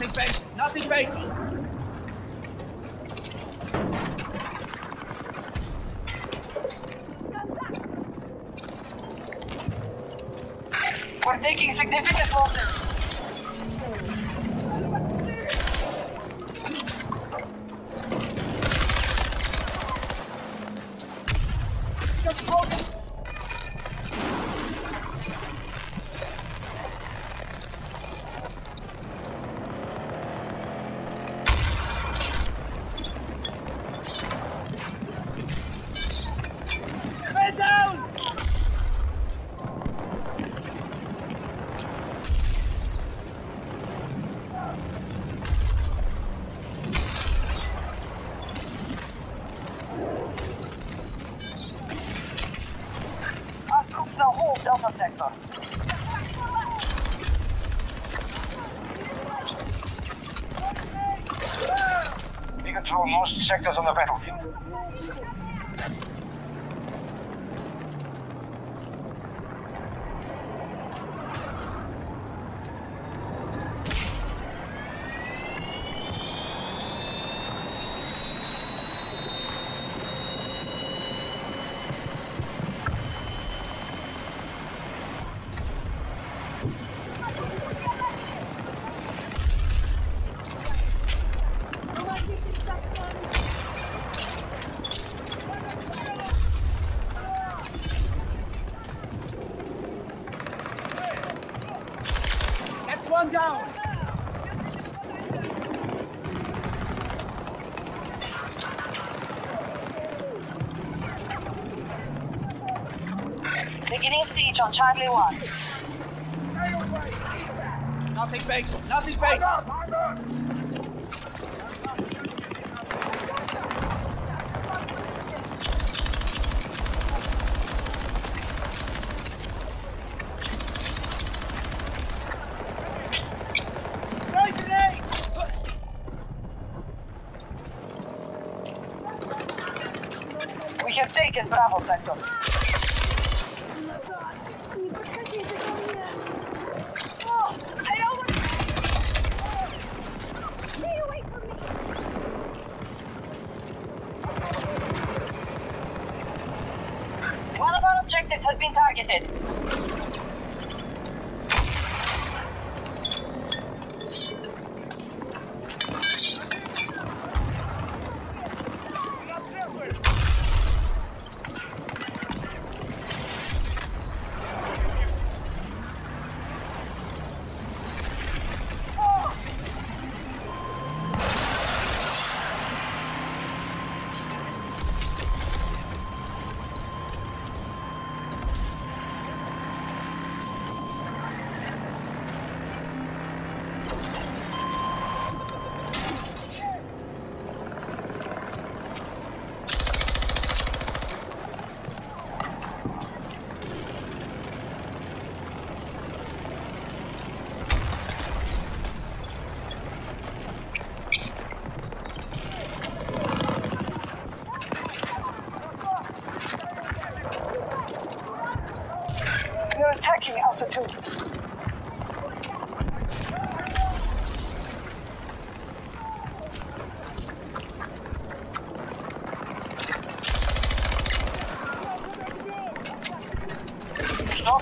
Nothing faces, nothing faces. We're taking significant losses. Just broken. Man down! Our troops now hold Delta Sector. We control most sectors on the battlefield. That's one down. Beginning siege on Charlie 1. Nothing faces, nothing today! We have taken Bravo Sector. One of our objectives has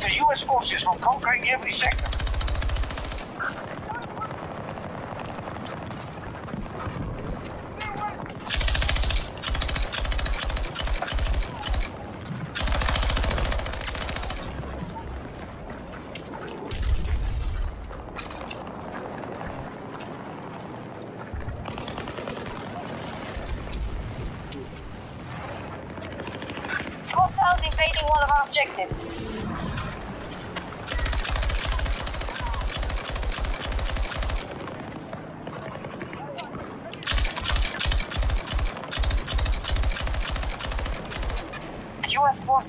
The US forces from conquering every sector. Invading one of our objectives.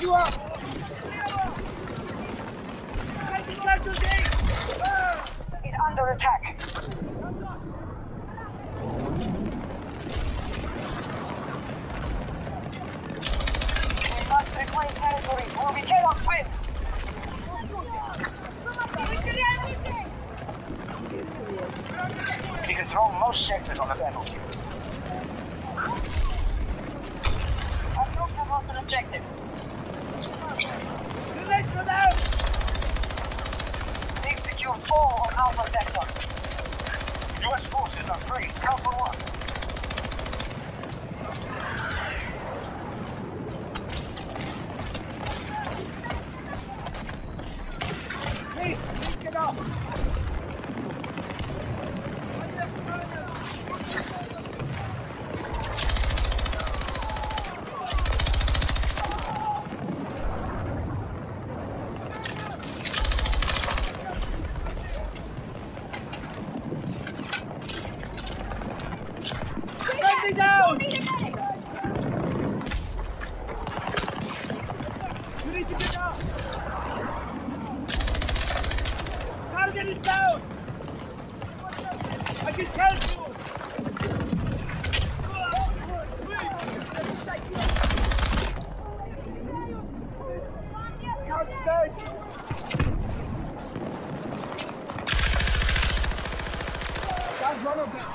I'll you up! Taking casualties! He's under attack. We must reclaim territory or we cannot win. We control most sectors on the battlefield. Our troops have lost an objective. Alpha sector. U.S. forces are free. Alpha 1. Please, please get up! Friendly down! You need to get up! Target is down! I can help you! Can't stay! Got one of them!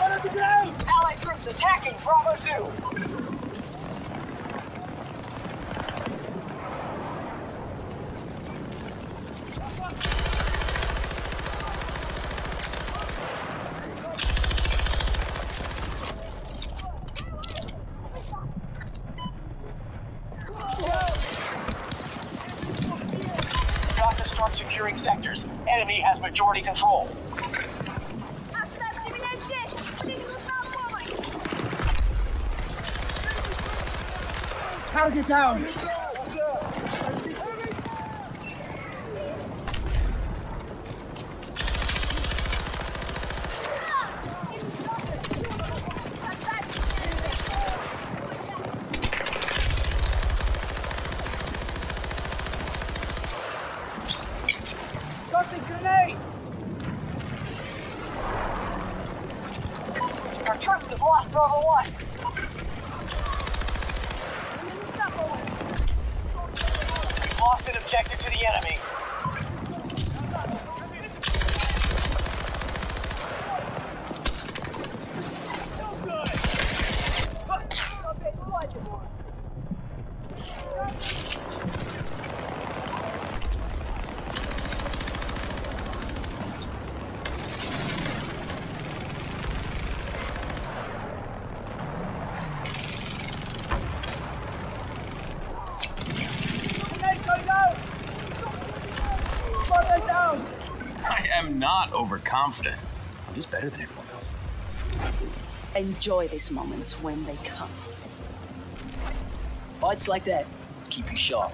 One on the ground! Allied troops attacking Bravo 2. Got to start securing sectors. Enemy has majority control. Target down! Tossing grenade! Our troops have lost Bravo 1. Lost an objective to the enemy. Grenade going down! One down! I am not overconfident. I'm just better than everyone else. Enjoy these moments when they come. Fights like that keep you sharp.